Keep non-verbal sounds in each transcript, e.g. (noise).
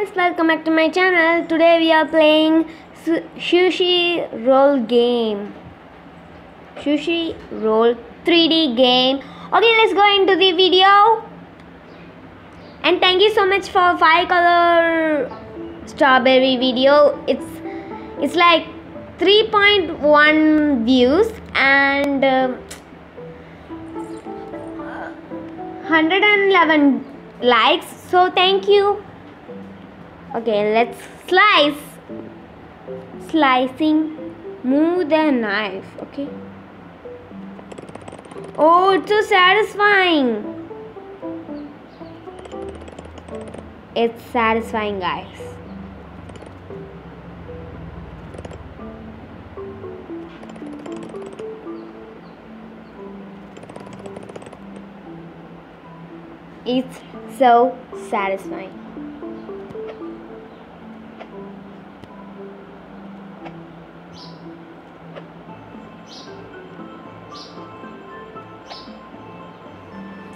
guys, welcome back to my channel. Today we are playing Sushi Roll Game. Sushi Roll 3D game. Okay, let's go into the video. And thank you so much for five color strawberry video. It's it's like 3.1 views and uh, 111 likes. So thank you. Okay, let's slice. Slicing. Move the knife. Okay. Oh, it's so satisfying. It's satisfying, guys. It's so satisfying.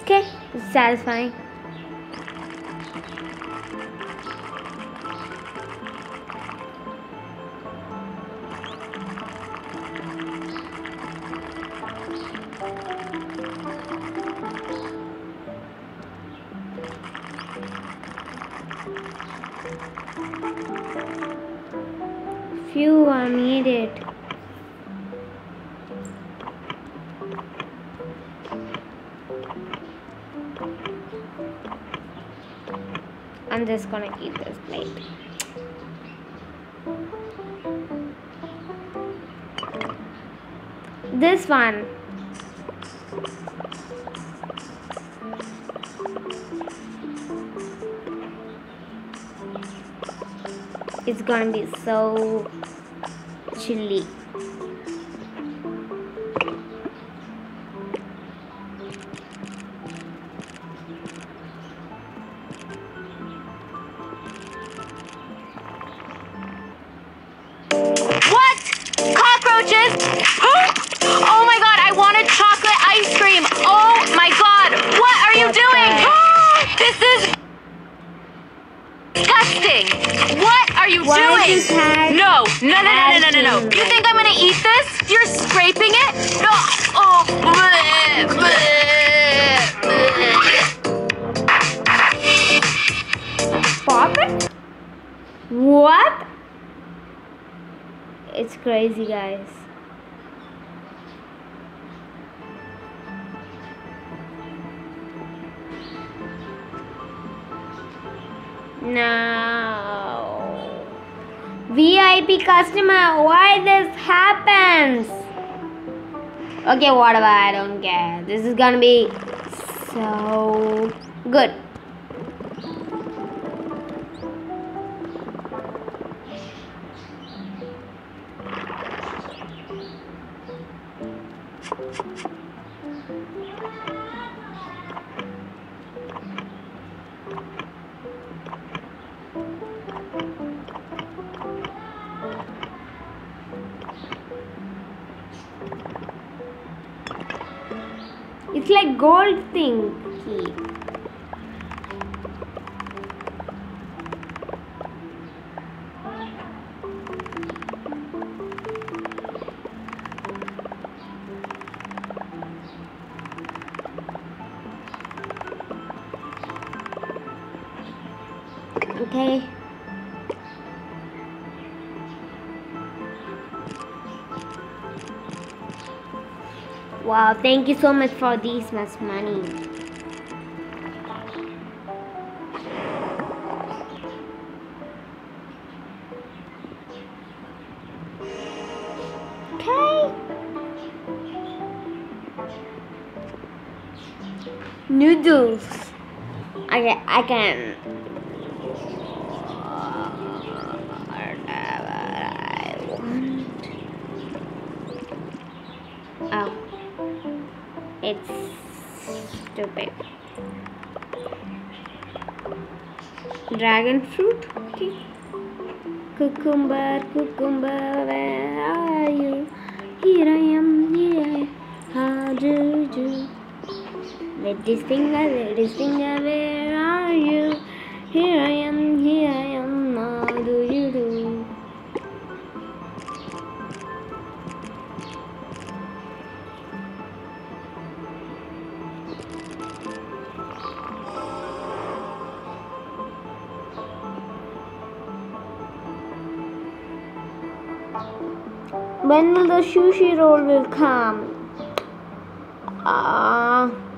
Okay, satisfying. Few are needed. I'm just gonna eat this plate. This one. It's gonna be so chilly. Disgusting. What are you Why doing? no, no, no, no, no, no, no, no. You think I'm gonna eat this? You're scraping it? No. Oh. bleh, bleh, bleh. Pop it? What? It's crazy, guys. No. VIP customer, why this happens? Okay, whatever, I don't care. This is gonna be so good. It's like gold thing. Key. Okay. Wow, thank you so much for this much money. Okay. Noodles. Okay, I can. Uh, Whatever Oh. It's stupid. Dragon fruit? Okay. Cucumber, cucumber, where are you? Here I am, here. How do you? Ladies finger, ladies finger, where are you? Here I am, here I am. When will the sushi roll will come? Ah. Uh,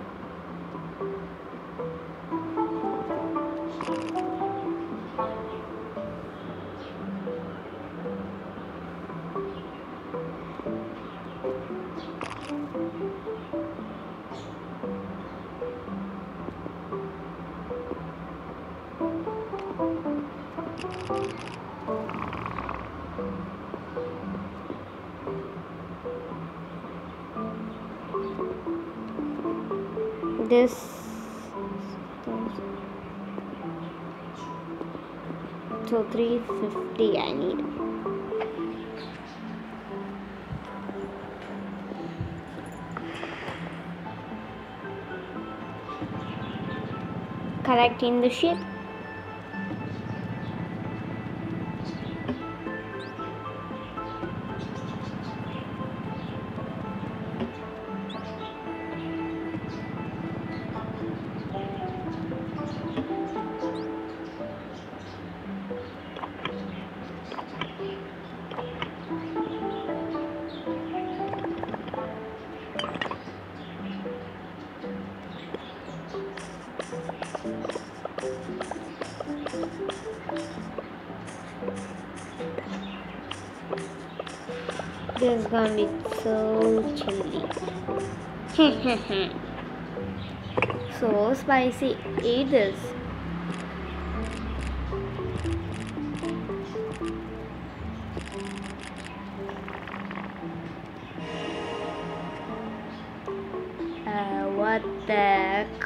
this. So 350 I need collecting the ship This is gonna be so chilly. (laughs) so spicy. Eat this. Uh, what the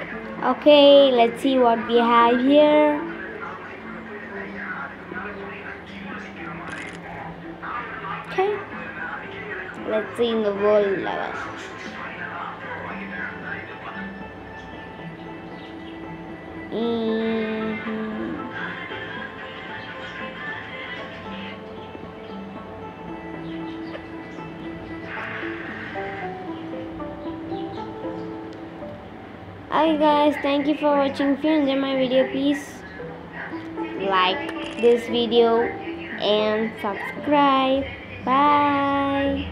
Okay, let's see what we have here. Okay, let's see in the world level. Mhm. Hi guys, thank you for watching. If you enjoy my video, please like this video and subscribe. Bye.